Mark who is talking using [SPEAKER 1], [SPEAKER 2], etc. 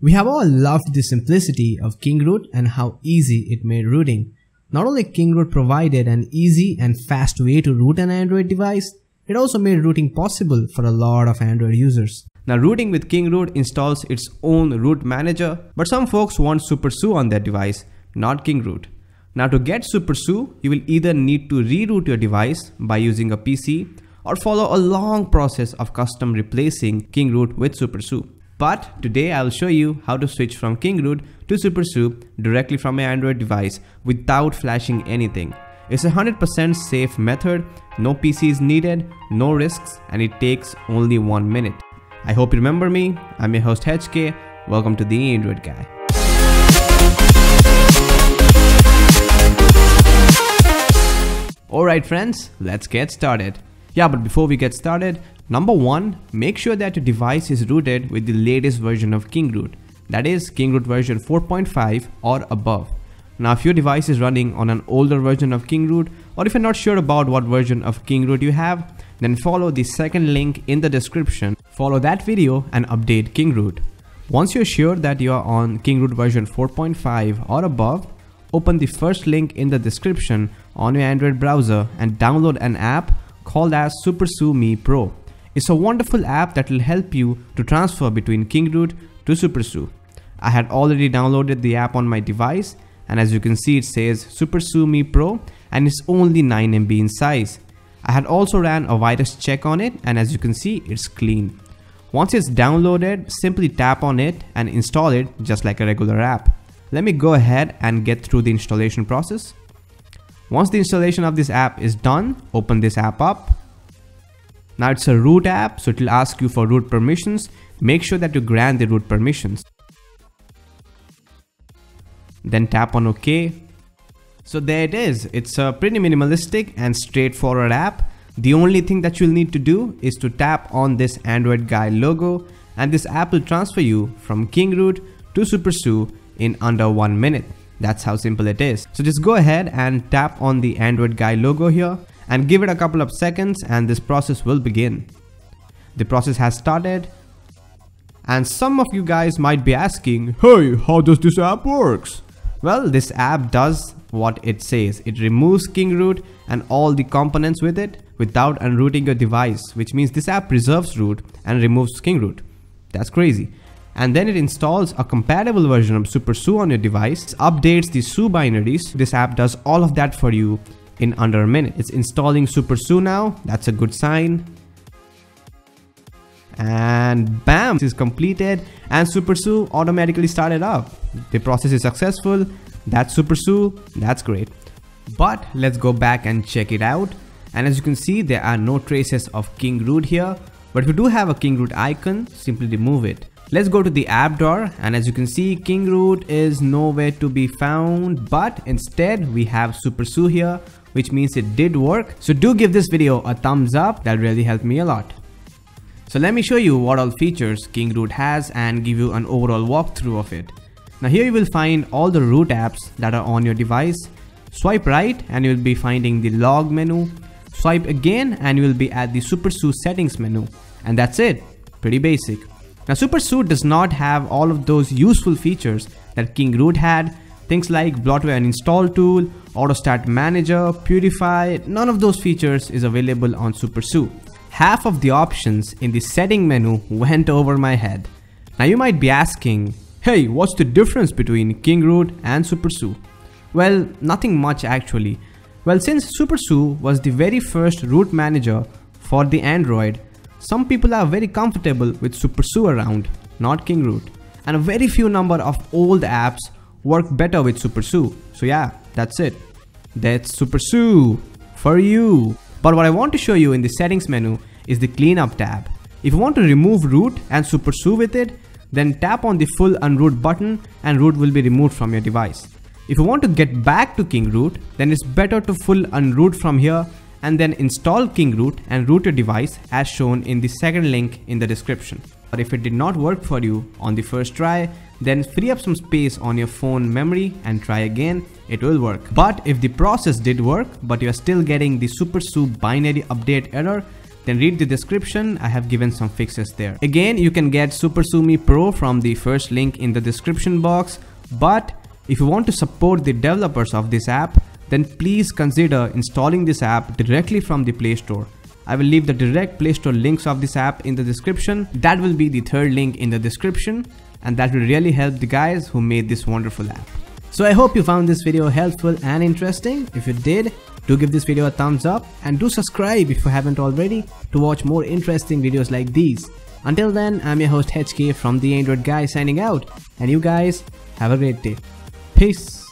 [SPEAKER 1] We have all loved the simplicity of KingRoot and how easy it made rooting. Not only KingRoot provided an easy and fast way to root an Android device, it also made rooting possible for a lot of Android users.
[SPEAKER 2] Now rooting with KingRoot installs its own root manager, but some folks want SuperSU on their device, not KingRoot. Now to get SuperSU, you will either need to reroot your device by using a PC or follow a long process of custom replacing KingRoot with SuperSU. But today I'll show you how to switch from KingRoot to SuperSU directly from your Android device without flashing anything. It's a 100% safe method, no PC is needed, no risks, and it takes only one minute. I hope you remember me. I'm your host HK. Welcome to the Android Guy. Alright friends, let's get started. Yeah, but before we get started, Number 1. Make sure that your device is rooted with the latest version of KingRoot, that is KingRoot version 4.5 or above. Now if your device is running on an older version of KingRoot or if you're not sure about what version of KingRoot you have, then follow the second link in the description, follow that video and update KingRoot. Once you're sure that you are on KingRoot version 4.5 or above, open the first link in the description on your Android browser and download an app called as SuperSU Me Pro. It's a wonderful app that will help you to transfer between KingRoot to SuperSU. I had already downloaded the app on my device and as you can see it says SuperSU Me Pro and it's only 9 MB in size. I had also ran a virus check on it and as you can see it's clean. Once it's downloaded, simply tap on it and install it just like a regular app. Let me go ahead and get through the installation process. Once the installation of this app is done, open this app up now it's a root app, so it will ask you for root permissions. Make sure that you grant the root permissions. Then tap on OK. So there it is. It's a pretty minimalistic and straightforward app. The only thing that you'll need to do is to tap on this Android Guy logo and this app will transfer you from KingRoot to SuperSU in under one minute. That's how simple it is. So just go ahead and tap on the Android Guy logo here and give it a couple of seconds and this process will begin. The process has started and some of you guys might be asking, hey, how does this app works? Well, this app does what it says. It removes KingRoot and all the components with it without unrooting your device, which means this app preserves root and removes KingRoot. That's crazy. And then it installs a compatible version of SuperSU on your device, updates the SU binaries. This app does all of that for you in under a minute. It's installing SuperSU now. That's a good sign. And bam, this is completed and SuperSU automatically started up. The process is successful. That's SuperSU. That's great. But let's go back and check it out. And as you can see, there are no traces of KingRoot here. But if you do have a KingRoot icon, simply remove it. Let's go to the app drawer and as you can see KingRoot is nowhere to be found but instead we have SuperSU here which means it did work. So do give this video a thumbs up, that really helped me a lot. So let me show you what all features KingRoot has and give you an overall walkthrough of it. Now here you will find all the root apps that are on your device. Swipe right and you will be finding the log menu. Swipe again and you will be at the SuperSU settings menu. And that's it, pretty basic. Now SuperSU does not have all of those useful features that KingRoot had Things like bloatware uninstall tool, AutoStart Manager, Purify, none of those features is available on SuperSU. Half of the options in the setting menu went over my head. Now you might be asking, hey, what's the difference between KingRoot and SuperSU? Well, nothing much actually. Well, since SuperSU was the very first root manager for the Android, some people are very comfortable with SuperSU around, not KingRoot. And a very few number of old apps work better with Super SuperSU. So yeah, that's it. That's Super SuperSU for you. But what I want to show you in the settings menu is the cleanup tab. If you want to remove root and Super SuperSU with it, then tap on the full unroot button and root will be removed from your device. If you want to get back to KingRoot, then it's better to full unroot from here and then install KingRoot and root your device as shown in the second link in the description. But if it did not work for you on the first try, then free up some space on your phone memory and try again, it will work. But if the process did work, but you're still getting the SuperSU binary update error, then read the description, I have given some fixes there. Again, you can get SuperSU Pro from the first link in the description box, but if you want to support the developers of this app, then please consider installing this app directly from the Play Store. I will leave the direct Play Store links of this app in the description. That will be the third link in the description and that will really help the guys who made this wonderful app.
[SPEAKER 1] So I hope you found this video helpful and interesting. If you did, do give this video a thumbs up and do subscribe if you haven't already to watch more interesting videos like these. Until then, I'm your host HK from The Android Guy signing out and you guys have a great day. Peace.